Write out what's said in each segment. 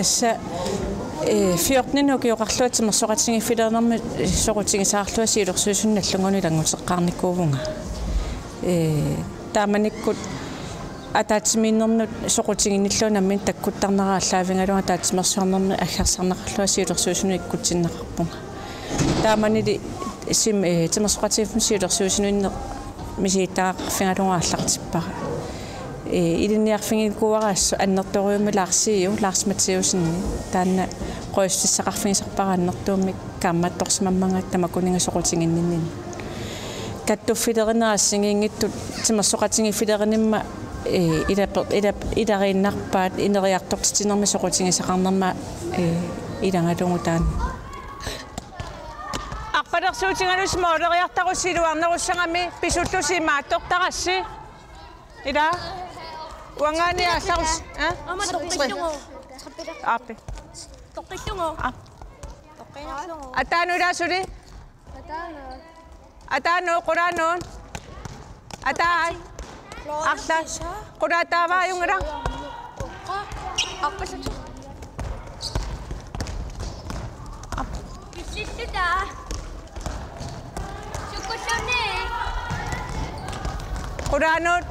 тасса э фиортнину киоқарлуатимерсоқатсинги филернерми соқутингисаарлуа сиилерсуусунналлунгуни лангутеққарникуувнга э тааманиккут атаатсимииннэрнут соқутингиниллуунаммин таккуттарнерааллаавингалунга таатсимерсуарнерми аггерсарнеқарлуа сиилерсуусуну иккутсиннеқарпунга тааманили сим э тимерсоқатииффун сиилерсуусунуинне мисиитаақарфингалунгаарлартиппара э илинниарфингин куараассу аннерториуми лаарсииу лаарс матсиусинни таанна qoistiссақарфигисарпара аннертуумик каамматторсимамманга тамакунинга соқутингиннинни каттуффилеринерассигингиттут тимерсоқатингиффилеринимма э илапер илап иларииннарпаат инериартортитинерми соқутингисақарнерма э илангалугу Wangani asaus. Ya? Ah? Mama tokitungo. Ape. Tokitungo. Ah. Tokitungo. Atano ra suri? Atano. Atano Quranon. Atai. Akta. Qurata ba yung rang. Apa sa tu? Bisisi dah. Cukup sini. Quranon.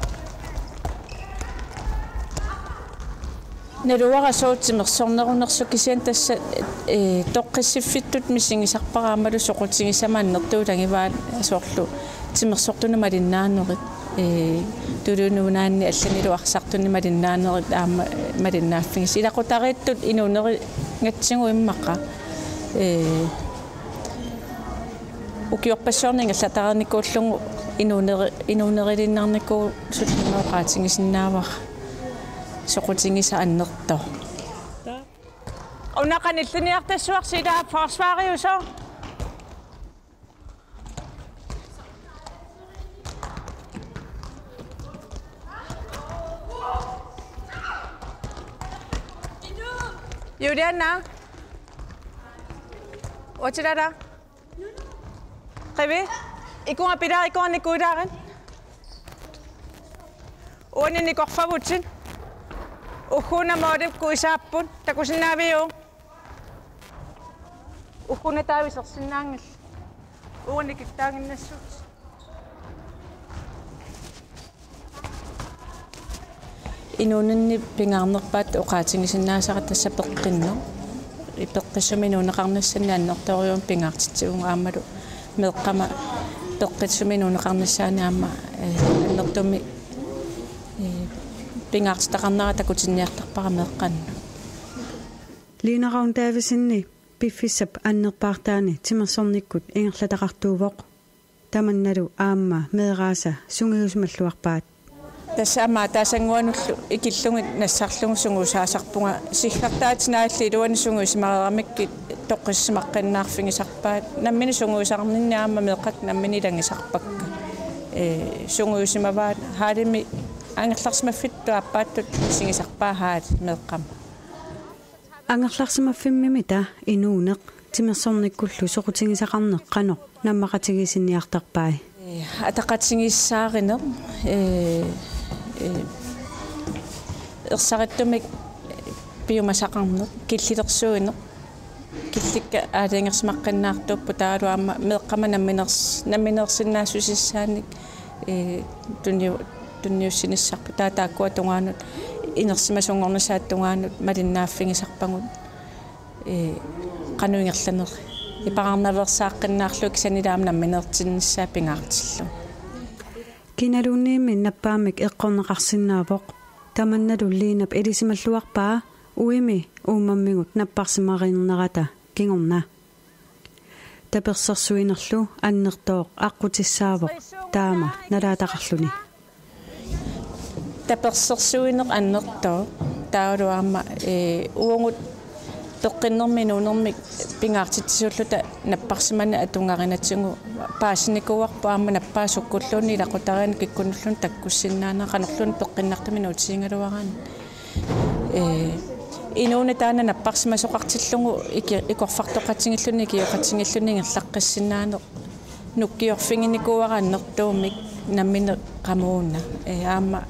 кисиан тасса э тоққиссиффиттут миссигисарпараамалу соқутигисамааннертуулангиваат соорлу тимерсортуна малиннаанерит э тулунуунаанни алланилу арсартунни малиннаанерит аама малиннааффигис илақутарииттут инуунери гатсигу иммақа э укиорпассуарнинга латараникууллугу инуунери инуунерилиннарникуу суллимаоқаатингисиннаавара соқутингиса аннерто унақаниллуниартассуарсилаа форсвариусо Juliana Watchidara Qibi Ikun apira ikun nikuidaran Uani nikorfavutsin Uhuna moodip kuisaappun takusinaaviu Uhuna taavisersinnaangil Uani kittaanginnassut инуунанни пингарнерпаат оqaатингисиннаасара тасса пеққинно ипеққиссуми нуунеқарнассанни аннерториум пингаартитсигун аамалу меққама пеққиссуми нуунеқарнассаани аама аннертуми пингаартитақарнера такутинниартарпара меққанну линераун таависинни пиффиссап аннерпаартаани тимерсорниккут ингерлатақартуувоқ таманналу аама меэрааса сунгиусмаллуарпаат тассаама таасангуануллу икиллугит нассарлугу сунгусаасарпунга сиггартаатинаалли илуани сунгуисимарерамикки тоққиссимаққиннаарфигисарпаат наммини сунгуисарнинниаама меққак наммини лангисарпакка э сунгуисимаваат хаалими ангалларсимаффитту аппааттут сигисарпаагаат меэккам ангалларсимаффимми та инуунеқ тимерсорниккуллу соқутигисақарнеққано наммақатигисинниартарпаа атақатсигиссааринер э ерсариттумик э, э, пиумасақарнеқ киллилерсуинеқ килликка аалингерсимаққиннаартуппу таалу аама меэққама намминерс намминерсиннаасусиссааник э туни туниуссиниссарпу таатааккуа тунгаанут инерсимасунгорнасаат тунгаанут малиннааффигисарпагут э кануингерланер. Ипараарнаверсааққиннаарлук санилаам намминертиннссаа пингаартиллу киналуунниимми наппаамик эққорнеқарсинаавоқ таманналуллиинап элисималлуарпаа уими уумаммигут наппарсимаринернерата кингорна. Таперсерсуинерлу аннертооқ аққутиссаавоқ таама налаатақарлуни таперсерсуинеқ аннертоо таалуаама э уонгут тоққиннэрми нуунэрми пингаартитсиуллута наппарсимана атунгаринатсигу паасникуарпу аама наппаасуккуллуни илақутариан киккунуллун таккуссиннаана канерлун пеққиннартами нуутсиингалуараани э инууна таана наппарсимасоқартиллугу ики икорфартоқатсигиллуни киоқатсигиллуни ингерлаққиссиннаане нуккиорфингиникуарааннертуумик наммине қамууна э аама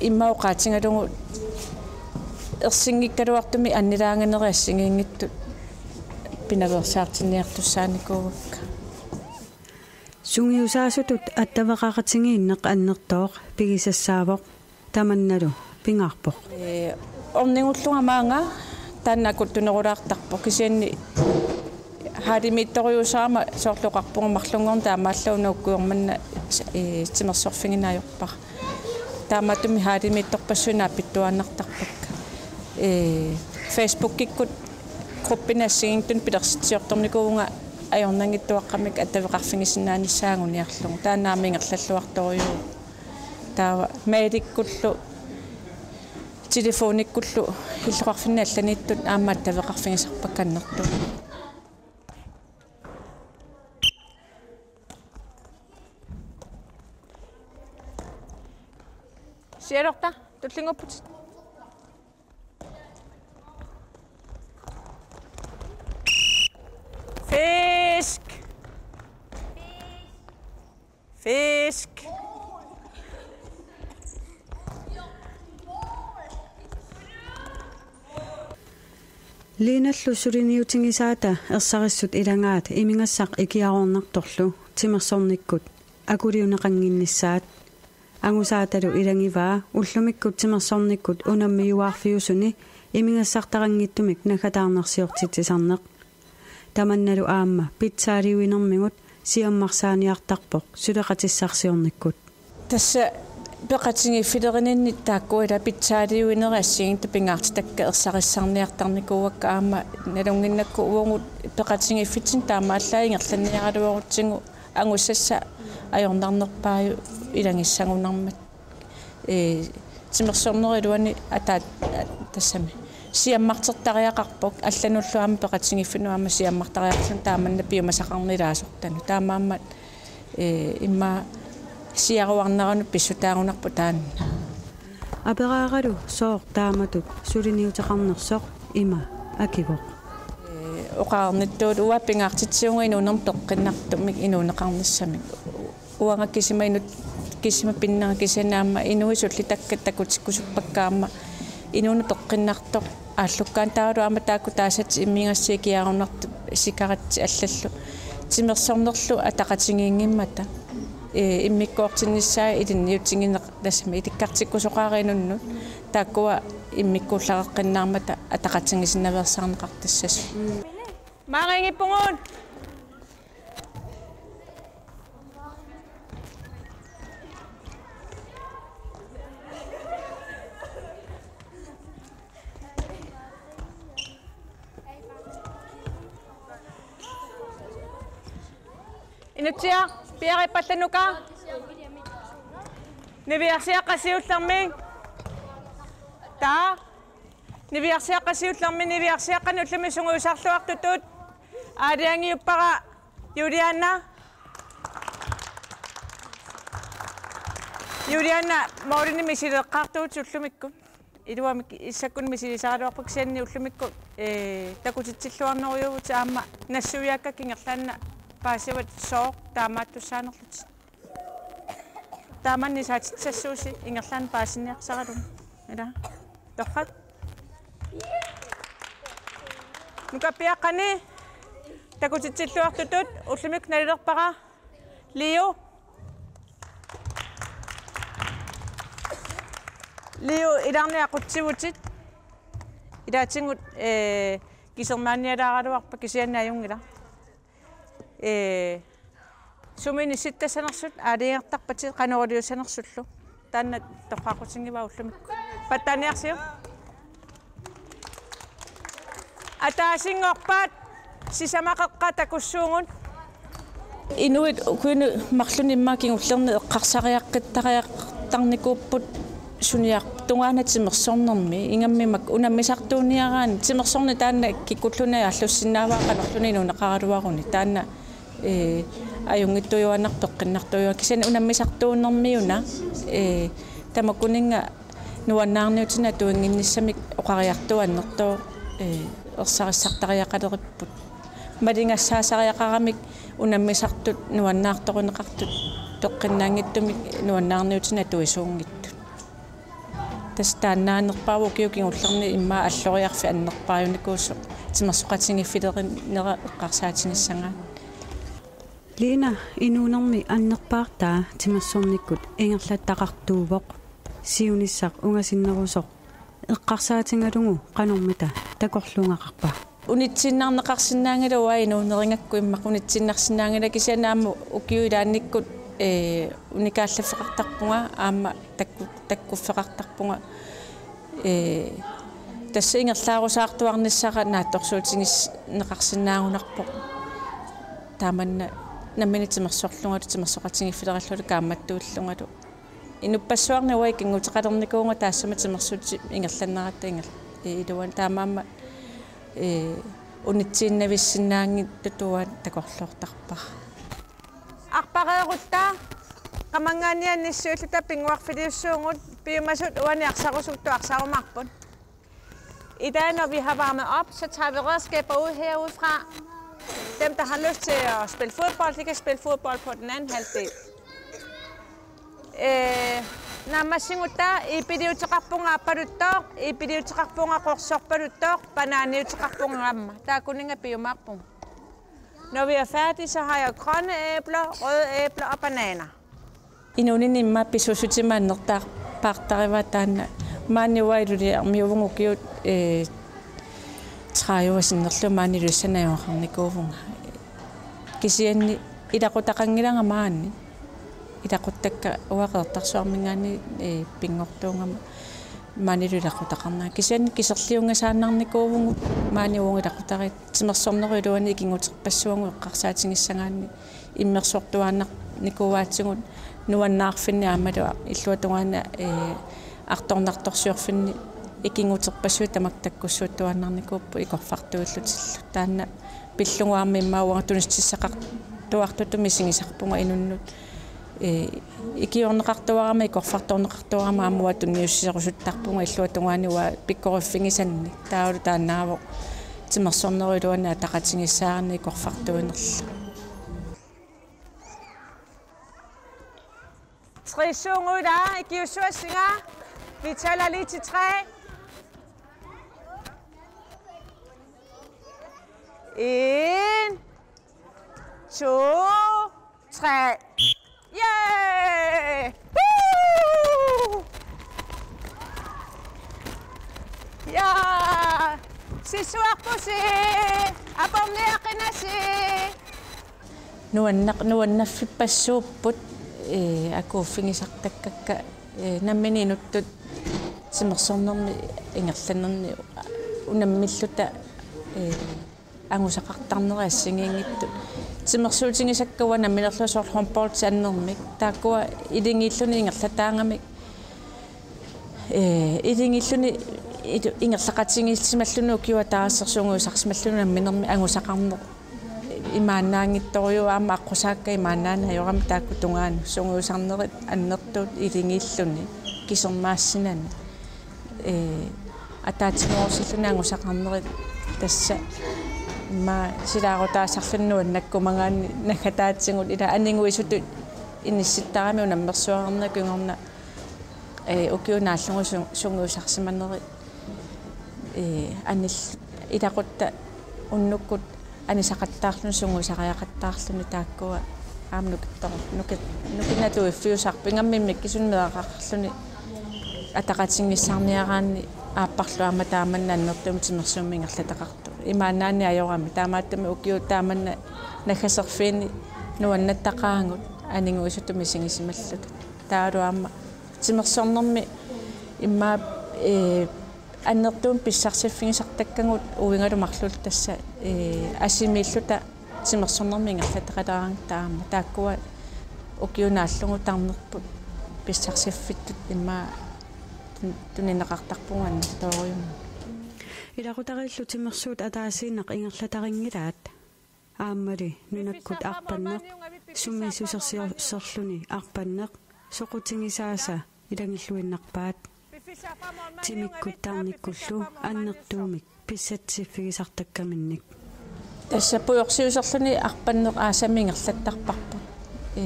иммаоқаатингалугу ерсингиккалуартуми аннилаанганери ассигингиттут пинаверсаартинниартуссааникуугакка сунгиусаасутут аттавеқақатингииннеқ аннертооқ пигисассаавоқ таманналу пингаарпоқ. Э орнингуллунга маанга тааннакуттунерулаартарпо кисианни хаалимитториусаама соорлоқарпуга марлунгорн таамааллаунуккуйорманна э тимерсорфингинаajorпар тааматуми хаалимитторпассунаа питтуааннартарпакка э фейсбуккиккут группинассигинтун пилерситсиорторникуунга ajornangittuaqqamik attavеқарфигисинааниссаагуниарлугу таанаамингерллаллуарторюу таава маиликкуллу телефониккуллу иллуқарфиннаалланиттут аама attavеқарфигисарпакканнерту сиалорта туллингуппут Fisk. Fisk. линаллу сулиниутингисаата ерсариссут илангаат имингассақ икиарорнарторлу тимерсорниккут акулиунеқангиннissaат ангусааталу илангиваа уллумиккут тимерсорниккут унаммиуаарфиусуни имингассартарангиттумик нахатаарнерсиортитсисарнеқ таманналу аама питсаалиуинэрмигут сиаммарсааниартарпоқ сулеқатиссарсиорниккут тасса пеқатинги филерининни тааккуила питсаалиуинери ассигин тапингаарти такка ерсариссарниартарникууакка аама налунгиннакку уонгут пеқатинги фитсин таамааллаингерланниаралуорутсигу ангуссасса ajornarnerpaaju ilangissangунармат э тимерсорнерилуани атаат тассами сиаммартертариақарпок аллануллуама пеқатсигиффинуама сиаммартариарлун тааманна пиумасақарнилаасортану таамааммат э имма сиаруарнарану писсутаагунарпу таанна аперааралу соор тааматут сулиниутеқарнерсоқ има акивоқ э оқаарниттуут уа пингаартитсиунга инунерм тоққиннартумик инунеқарниссамик уанга кисима пиннага кисанаама инуисулли таккаттакутиккусуппаккаама инуна тоққиннартоқ. Ааллуккаан таалу ама таакку таасат иммигассии киарунарту сикаратси аллаллу. Тимерсорнерлу атақатингиингиммата э иммиккуортинниссаа илинниутингинеқ тассами иликкартиккусоқааринуннут тааккуа иммиккууллареққиннаармата атақатингисиннаверсаарнеқартассас маангингиппугуун инутсиа пиариппалланука нивиарсиаққасиуллэрмин таа нивиарсиаққасиуллэрми нивиарсиаққану уллами сунгуусарлуартутут аалиангиуппара юлианна юлианна моорини мисилеққартуут суллумикку илуамик иссаккун мисилисаалуарпак сианни уллумикку э такутитсиллуарнеруйугут аама нассуиакка кингерлаанна паасиват соо таамааттуссаанерлут тааманни саатитсассууси ингерлаан паасинниарсаралун ила торхат нукапиаққани такутитсиллуартутут уллумик налилерпара лио лио иларниақутсивутит илаатингут э кисермааниалааралуарпа кисианнааюнгила э сумини ситтасанерсут аалиартарпати канорулиусанерсуллу таанна тоққақутингива уллумикку паттааниарсиу атаасингорпаат сисамақеққа такуссуугун инуит куину марлуни иммаакин уллерни эққарсариаққиттариаққарникууппут суниар тунгаанатимерсорнэрми ингаммимак унаммисартууниараани тимерсорни таанна киккуллуна аллуссиннааваа канерлуни нунеқаралуаруни таанна э аюнгиттуйуаннарпеққиннартуйуа кисана унаммисартууннэрмиуна э тамаккунинга нуаннаарниутина туингинниссамик оқариартуаннертоо э ерсариссартариақалериппут малингассаасариақарамик унаммисартут нуаннаарторунеқартут тоққиннаангиттумик нуаннаарниутина туисуунгиттут тас тааннаанерпааву киукингуллерни имма аллориарфи аннерпааюникуусо тимассоқатингиффилеринера эққарсаатиниссангаа лина инуунерми аннерпаартаа тимерсорниккут ингерлаттақартуувоқ сиуниссақ унгасиннерусоқ. Эққарсаатингалугу қанормита такорлунгақарпа унитсиннарнеқарсинаангала инуунерингакку иммақ унитсиннарсинаангала кисианааму укиуилаанниккут э уникааллаффеқартарпунга аама такку таккуффеқартарпунга. Э тасса ингерлаарусаартуарниссара наатторсуутингис неқарсинаагунарпо тааманна намминитимерсорлунгалу тимерсоқатингиффилераллулу кааматтууллунгалу инуппассуарни уай кингутеқалерникуунга таассама тимерсуути ингерланнератта ингер илуан таамаама э унитсииннависсинаанги тутуаат такорлуортарпара арпареерутта qamanggaaniannissuullata pinguarfiliussuungut piumasut uaniarsarusuttu arsarumarput I dag, når vi har varmet op, så tager vi redskaber ud herudefra. dem, der har lyst til at spille fodbold, de kan spille fodbold på den anden halvdel. Øh, Namasinguta, i bidiu trakpunga parutok, i bidiu trakpunga korsok parutok, bananiu trakpunga ramma. Der er kun ingen biomarkpunga. Når vi er færdige, så har jeg grønne æbler, røde æbler og bananer. I nogle nemme besøgte man nok der parter hvordan man jo er det der, jeg var nok трааюасиннерлу маанилуссанаавахарникуувунга кисианни илақутақангиланга маанни илақуттакка уақертарсуармингаани э пингортуунгама маанилулақутақарнаа кисианни кисерлиунгасааннарникуувунгу мааниунгилақутарит тимерсорнерулуани икингутерпассуангу эққарсаатингиссагаанни иммерсортуааннар никуваатсигут нуаннаарфинни аамалуа иллуатунгаана э арторнарторсуарфинни икингутерпассуи тамак таккуссуаттуаннарникууппу икорфартууллутиллу таанна пиллугуарми иммауага тунистиссақар туартуту мисигисарпунга инуннут э икиорнеқартуарама икорфарторнеқартуарама амуа тунниуссисерусуттарпунга иллуатунгаануа пиккориффигисанни таалу тааннаавоқ тимерсорнеруилуана тақатингиссаарни икорфартуинерла Tre sunge ud der, giver synger. Vi tæller lige til tre. En, to, tre. Yeah! Woo! Yeah! C'est soir poussé, apporter à Kenassi. نونا نونا في بسوب بوت أكو فيني سقطك نمني نتد سمع صنم إنغسلن ونملت ассигиингиттут симерсуутингисаккуа намминерлусоор хомпорт аннермик тааккуа илингииллуни ингерлатаангамик э илингииллуни ингерлақатингиссималлуну киуа таассерсунгуусарсималлуну намминерми ангусақарнер. Имаанаангитториу аама аққусаакка имаанаана йорам таакку тунгаану. Сунгуусарнерит аннертуут илингииллуни кисермаассинан. Э атаатимоорсиллуна ангусақарнерит тасса ма силаарутаасарлуннуан наккумангаани нагатаатсигут ила анингуисуту инисситтарами унаммерсуарерна кунгорна э укиунааллугу сунгуусарсиманери э анил илақутта уннуккут анисақаттаарлуни сунгуисариақаттаарлуни тааккуа аам нукиттор нукит нукинату иффиусарпингаммиммик кисунмеақарлуни атақатингиссаарниараанни ааппарлу аама тааманна аннертуми тимерсууммингерлатақарту имаанаани ажорами таамааттами укиу тааманна нагасерфиини нуаннаттақаангут анингуисутуми сигисималлут таалу аама. Тимерсорнэрми иммаа э аннертуун писсарсиффигисартаккангут уингалумарлул тасса э асимииллута симерсорнэрми ингерлатеқалараан таама тааккуа укиунааллугу тарнерпут писсарсиффиттут имма тунинеқартарпуган тоориум илакутариллу тимерсуут атаасииннақ ингерлатарингилаат ааммали нунаккут арпаннеқ суммисусерсиорсерлуни арпаннеқ соқутингисааса илангиллуиннарпаат. Тимиккуттаарниккуллу аннертуумик писсатсиффигисартаккаминник. Тассапуйорсиусерлуни арпаннеқ аасамингерлаттарпарпут э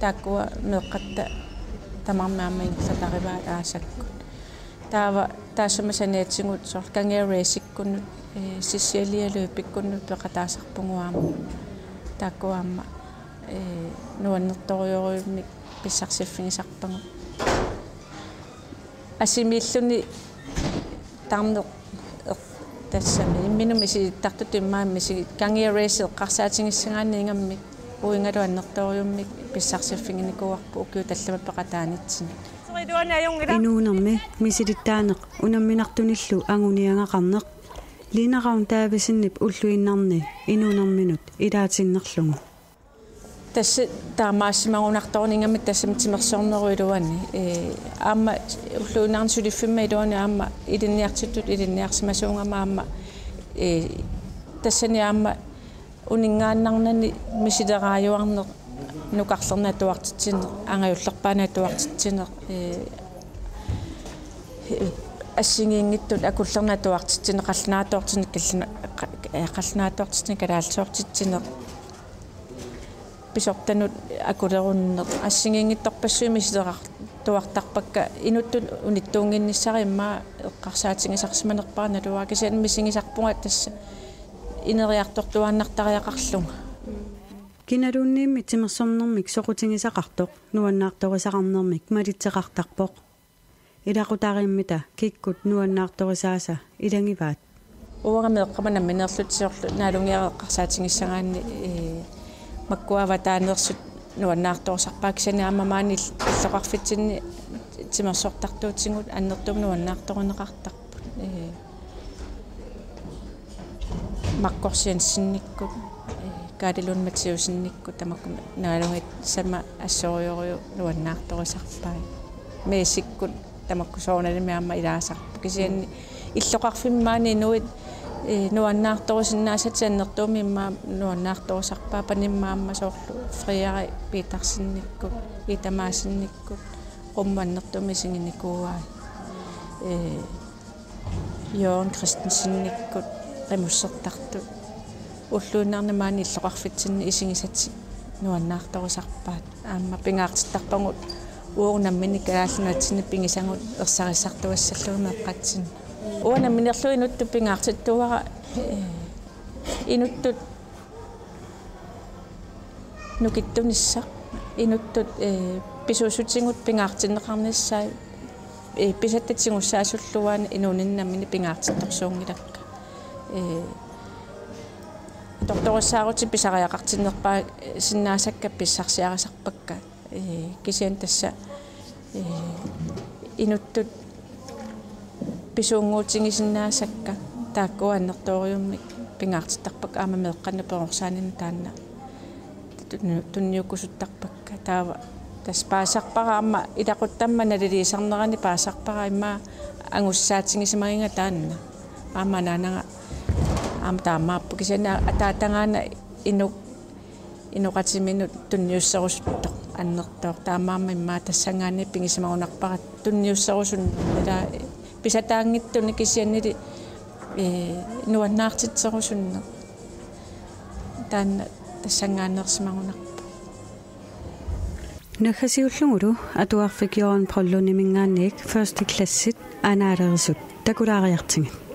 тааккуа меэққатта тамармаамаингерлатариваат аасаккут таава таасама санаатсигут сор кангереасиккуннут э сиссиалиалу пиккуннут пеқатаасарпугуаама тааккуаама э нуаннерторюориуммик писсарсиффигисарпагу асимииллуни тарнеқ тассами имминум иси тартут иммаамми си кангереаси эққарсаатингиссагаани ингаммик уингалу аннерторюуммик писсарсиффигиникуарпу укиу таллама пеқатааницсини инуунерми мисилиттаанеқ унамминартуниллу агуниангақарнеқ линераун таависиннип уллуиннарни инуунерминут илаатиннерлугу тасса таамаассимагунарторнингами тассам тимерсорнеруилуани э аама уллуинаарни сулиффимма илуани аама илинниартиттут илинниарсимасуунгама аама э тассани аама унингааннарнани мисилерааюарнеқ нукарлерна туартитсинеқ ангаюллерпаана туартитсинеқ э ассигиингиттут акуллерна туартитсинеқ қаллнаатуартинник каллина қаллнаатуартитсинник калаалсуартитсинеқ писортанут акулеруннеқ ассигиингитторпассуими силеқар туартарпакка инуттут униттуунгинниссари имма эққарсаатингисарсиманерпарна туаа кисиан мисигисарпунга тасса инериартортуааннартариақарлунга киналуунниимми тимерсорнэрмик соқутингисақартоқ нуаннаарторисақарнэрмик малитсеқартарпоқ илақутаарииммита киккут нуаннаарторисааса илангиваат уарами эққамана минерлутсиорлу наалунгиареққарсаатингиссагаани э маккуава таанерсут нуаннаарторисарпаа кисани аамамаани иллоқарфитсинни тимерсортартуутсигут аннертум нуаннаарторунеқартарпут э маккорсиансинниккут каалилун матсиусинникку тамакку наалугит сама ассориориу нуаннаарторисарпаа месиккут тамакку соонали аама илаасарпу кисианни иллоқарфиммаани нуит э нуаннаарторисиннаасат саннертууми имма нуаннаарторисарпаа паниммаама соорлу фриари питарсинниккут итамаасинниккут qummannertumi singinikkuaa э Jørgen Christensennikkut qimussertartut уллуунаарнамаани иллоқарфитсинни исигисатси нуаннаарторисарпаат аама пингаартиттарпагут уорнаммини калааллунатсини пингисангут. Ерсариссартуассаллугу меққатсин уанамминерлу инутту пингаартиттуара инуттут нукиттунisса инуттут э писуусутсингут пингаартиннеқарниссаа э писаттатсигуссаасуллуаани инуниннаммини пингаартитторсуунгилакка э Tohtokosakot si pisakajakak sinnerpa sinnasakka pissarsiarasarpakka eh, kisien tässä eh, inuttut pisuunguutsingi sinnaasakka taakku annertooriummi ah, pingaartittarpak aama ah, meeqqanna perorsaanin taanna tunniukusuttarpakka taava tas paasarpara amma ilaquttamma naliliisarnerani paasarpara imma angussaatsingi simaringa taanna aama ah, naananga аама таамааппу кисана атаатангаана инук инуқатиминут тунниуссерусутто аннертоо таамаама имма тассангаани пингисимагунарпара тунниуссерусун ила писатаангиттуни кисианнили э нуаннаартитсерусунне таанна тассангаанерсимагунарпа. Нахасиуллугулу атуарфикиоран проллунимингаанник ферст классит анаарерисут такулаариартингит